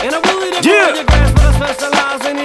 And I will eat Yeah. your grass, but I specialize in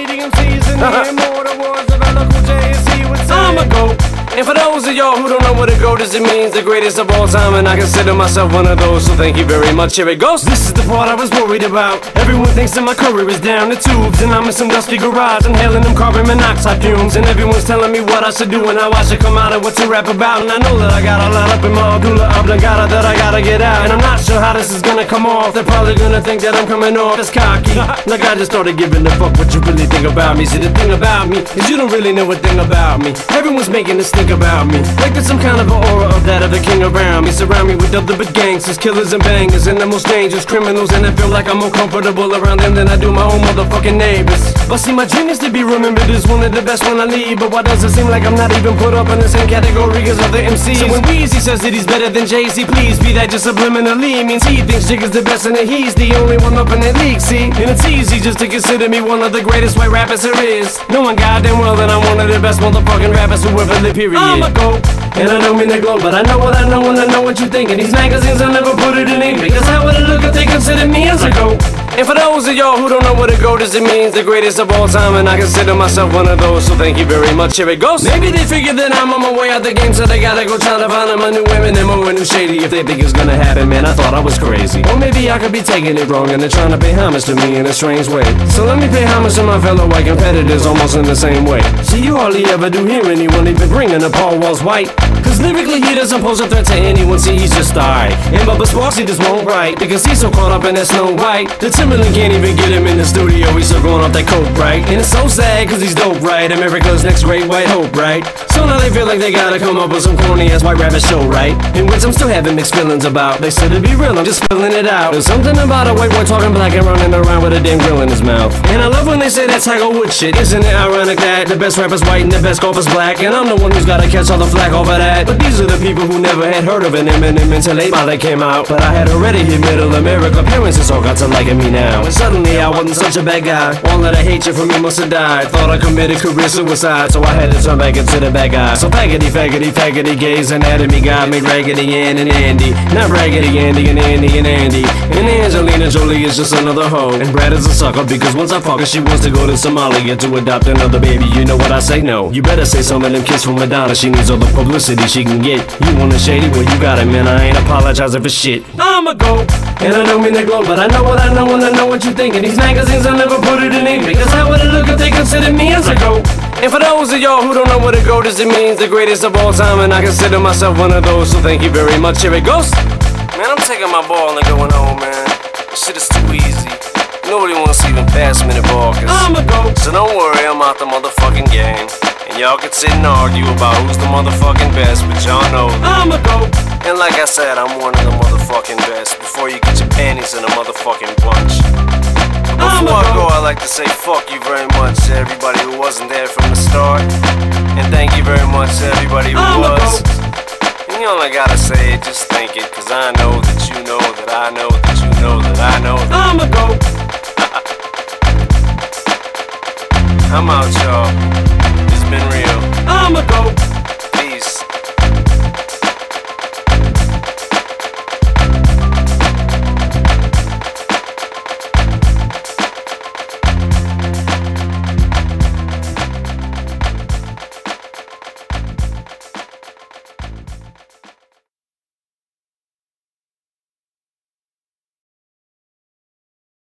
and uh-huh. hearing more the words of LL Cool J as he would say. I'm a goat. And for those of y'all who don't know what a goat is, it means the greatest of all time, and I consider myself one of those. So thank you very much. Here it goes. This is the part I was worried about. Everyone thinks that my career is down the tubes, and I'm in some dusty garage inhaling them carbon monoxide fumes. And everyone's telling me what I should do and how I should come out and what to rap about. And I know that I got a lot up in my medulla oblongata that I gotta get out. And I'm not sure how this is gonna come off. They're probably gonna think that I'm coming off as cocky. like I just started giving a fuck what you really think about me. See, the thing about me is you don't really know a thing about me. Everyone's making this think about me. Like there's some kind of an aura of that of the king around me. Surround me with other big gangsters, killers and bangers, and the most dangerous criminals. And I feel like I'm more comfortable around them than I do my own motherfucking neighbors. But see, my is to be remembered as one of the best when I leave. But why does it seem like I'm not even put up in the same category as other MCs? So when Weezy says that he's better than Jay Z, please be that just subliminally. Means he thinks Jig is the best and that he's the only one up in that league. See, and it's easy just to consider me one of the greatest white rappers there is. Knowing goddamn well that I'm one of the best motherfucking rappers who ever lived. Period. I'm a goat. And I don't mean to gloat, but I know what I know and I know what you think. And these magazines, I never put it in ink because how would it look if they consider me as a goat? And for those of y'all who don't know what a goat is, it means the greatest of all time, and I consider myself one of those. So thank you very much. Here it goes. Maybe they figure that I'm on my way out the game, so they gotta go try to find them a new women and more new shady if they think it's gonna happen. Man, I thought I was crazy, or maybe I could be taking it wrong and they're trying to pay homage to me in a strange way. So let me pay homage to my fellow white competitors almost in the same way. See, you hardly ever do hear anyone even bringing up Paul Walls white. Lyrically he doesn't pose a threat to anyone, see he's just alright. And Bubba he just won't write because he's so caught up in that Snow White. The Timbaland can't even get him in the studio, he's still going off that coke, right? And it's so sad cause he's dope, right? America's next great white hope, right? So now they feel like they gotta come up with some corny ass white rapper show, right? In which I'm still having mixed feelings about. They said to be real, I'm just spilling it out. There's something about a white boy talking black and running around with a damn grill in his mouth. And I love when they say that's Tiger Woods shit. Isn't it ironic that the best rapper's white and the best golfer's black? And I'm the one who's gotta catch all the flack over that. But these are the people who never had heard of an Eminem until they came out. But I had already hit middle America. Parents just all got to liking me now. And suddenly I wasn't such a bad guy. All of the hatred from me must have died. Thought I committed career suicide, so I had to turn back into the bad guy. So faggoty, faggoty, faggoty, gays, anatomy guy made Raggedy Ann and Andy. Not Raggedy Andy and Andy and Andy. And Angelina Jolie is just another hoe. And Brad is a sucker because once I fuck her, she wants to go to Somalia to adopt another baby. You know what I say? No. You better say some of them kids from Madonna. She needs all the publicity she can get. You want a shady? Well, you got it, man. I ain't apologizing for shit. I'm a goat. And I don't mean to gloat, but I know what I know and I know what you think. And these magazines, I never put it in ink because how would it look if they consider me as a goat? And for those of y'all who don't know what a goat is, it means the greatest of all time, and I consider myself one of those. So thank you very much. Here it goes. Man, I'm taking my ball and going home, man. This shit is too easy. Nobody wants to even pass me the ball, cause I'm a goat. So don't worry, I'm out the motherfucking game. And y'all can sit and argue about who's the motherfucking y'all know I'm a goat. And like I said, I'm one of the motherfucking best. Before you get your panties in a motherfucking bunch. Before I go, I'd like to say fuck you very much to everybody who wasn't there from the start. And thank you very much to everybody who was. And you only gotta say it, just think it, cause I know that you know that I know that you know that I know that I'm a goat. I'm out, y'all. It's been real. I'm a goat.